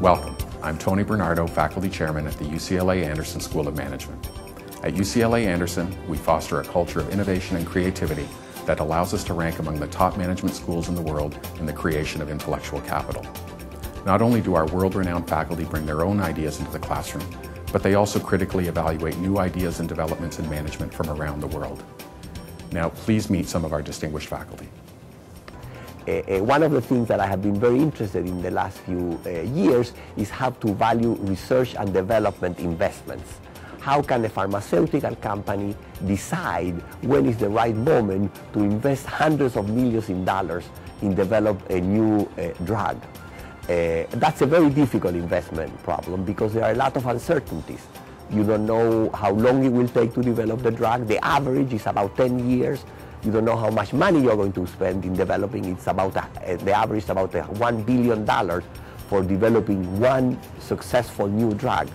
Welcome. I'm Tony Bernardo, Faculty Chairman at the UCLA Anderson School of Management. At UCLA Anderson, we foster a culture of innovation and creativity that allows us to rank among the top management schools in the world in the creation of intellectual capital. Not only do our world-renowned faculty bring their own ideas into the classroom, but they also critically evaluate new ideas and developments in management from around the world. Now, please meet some of our distinguished faculty. Uh, one of the things that I have been very interested in the last few uh, years is how to value research and development investments. How can a pharmaceutical company decide when is the right moment to invest hundreds of millions in dollars in develop a new uh, drug? Uh, that's a very difficult investment problem because there are a lot of uncertainties. You don't know how long it will take to develop the drug. The average is about 10 years. You don't know how much money you're going to spend in developing. It's about a, the average about uh, $1 billion for developing one successful new drug.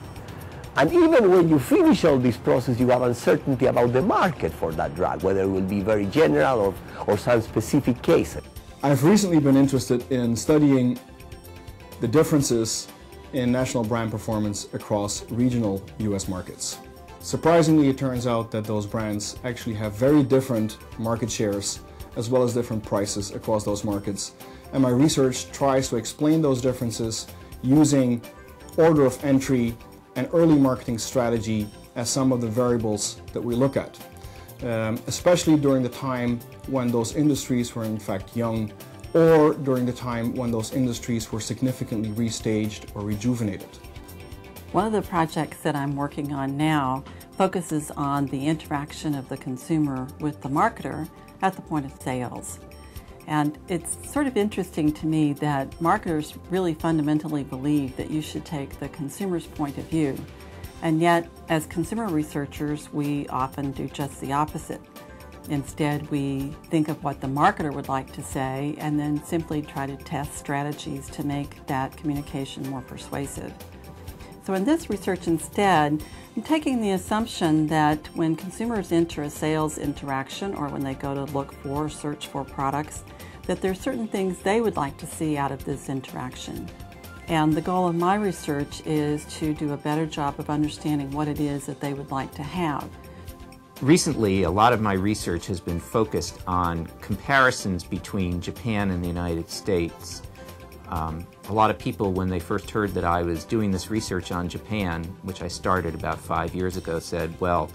And even when you finish all this process, you have uncertainty about the market for that drug, whether it will be very general or, or some specific cases. I've recently been interested in studying the differences in national brand performance across regional US markets. Surprisingly, it turns out that those brands actually have very different market shares as well as different prices across those markets. And my research tries to explain those differences using order of entry and early marketing strategy as some of the variables that we look at, um, especially during the time when those industries were in fact young or during the time when those industries were significantly restaged or rejuvenated. One of the projects that I'm working on now focuses on the interaction of the consumer with the marketer at the point of sales. And it's sort of interesting to me that marketers really fundamentally believe that you should take the consumer's point of view. And yet, as consumer researchers, we often do just the opposite. Instead, we think of what the marketer would like to say and then simply try to test strategies to make that communication more persuasive. So in this research instead, I'm taking the assumption that when consumers enter a sales interaction or when they go to look for or search for products, that there are certain things they would like to see out of this interaction. And the goal of my research is to do a better job of understanding what it is that they would like to have. Recently, a lot of my research has been focused on comparisons between Japan and the United States um, a lot of people, when they first heard that I was doing this research on Japan, which I started about five years ago, said, well,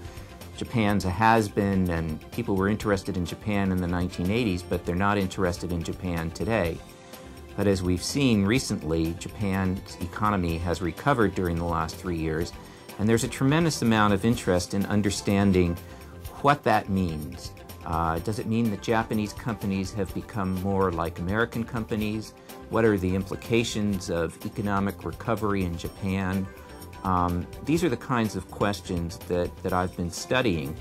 Japan's a has-been and people were interested in Japan in the 1980s, but they're not interested in Japan today. But as we've seen recently, Japan's economy has recovered during the last three years, and there's a tremendous amount of interest in understanding what that means. Uh, does it mean that Japanese companies have become more like American companies? What are the implications of economic recovery in Japan? Um, these are the kinds of questions that, that I've been studying.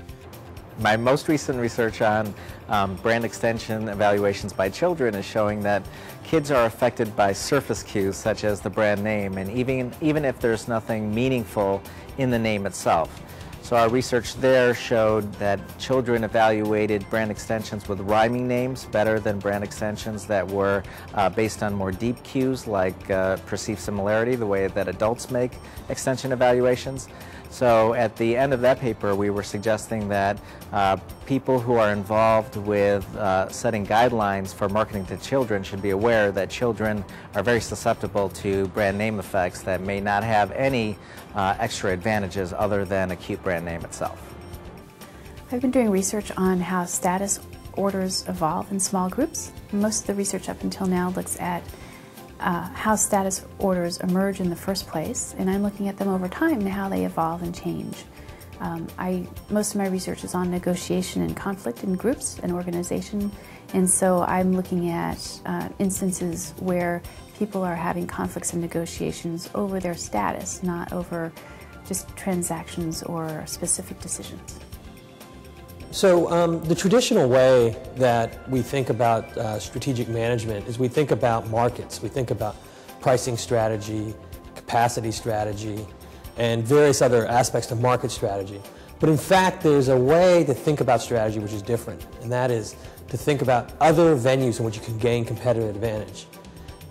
My most recent research on um, brand extension evaluations by children is showing that kids are affected by surface cues such as the brand name and even, even if there's nothing meaningful in the name itself. So our research there showed that children evaluated brand extensions with rhyming names better than brand extensions that were uh, based on more deep cues like uh, perceived similarity, the way that adults make extension evaluations. So at the end of that paper, we were suggesting that uh, people who are involved with uh, setting guidelines for marketing to children should be aware that children are very susceptible to brand name effects that may not have any uh, extra advantages other than a cute brand name itself. I've been doing research on how status orders evolve in small groups. Most of the research up until now looks at uh, how status orders emerge in the first place, and I'm looking at them over time and how they evolve and change. Um, I, most of my research is on negotiation and conflict in groups and organization, and so I'm looking at uh, instances where people are having conflicts and negotiations over their status, not over just transactions or specific decisions. So um, the traditional way that we think about uh, strategic management is we think about markets, we think about pricing strategy, capacity strategy, and various other aspects of market strategy. But in fact, there's a way to think about strategy which is different, and that is to think about other venues in which you can gain competitive advantage.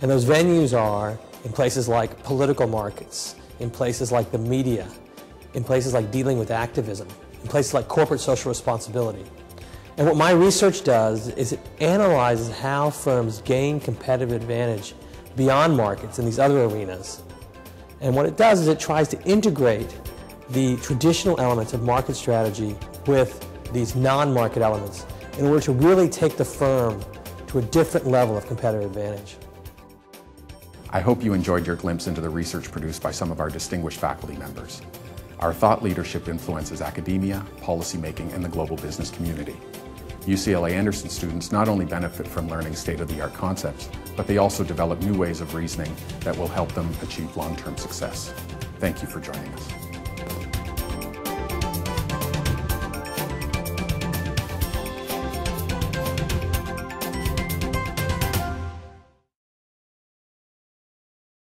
And those venues are in places like political markets, in places like the media, in places like dealing with activism, in places like corporate social responsibility. And what my research does is it analyzes how firms gain competitive advantage beyond markets in these other arenas. And what it does is it tries to integrate the traditional elements of market strategy with these non-market elements in order to really take the firm to a different level of competitive advantage. I hope you enjoyed your glimpse into the research produced by some of our distinguished faculty members. Our thought leadership influences academia, policymaking, and the global business community. UCLA Anderson students not only benefit from learning state-of-the-art concepts, but they also develop new ways of reasoning that will help them achieve long-term success. Thank you for joining us.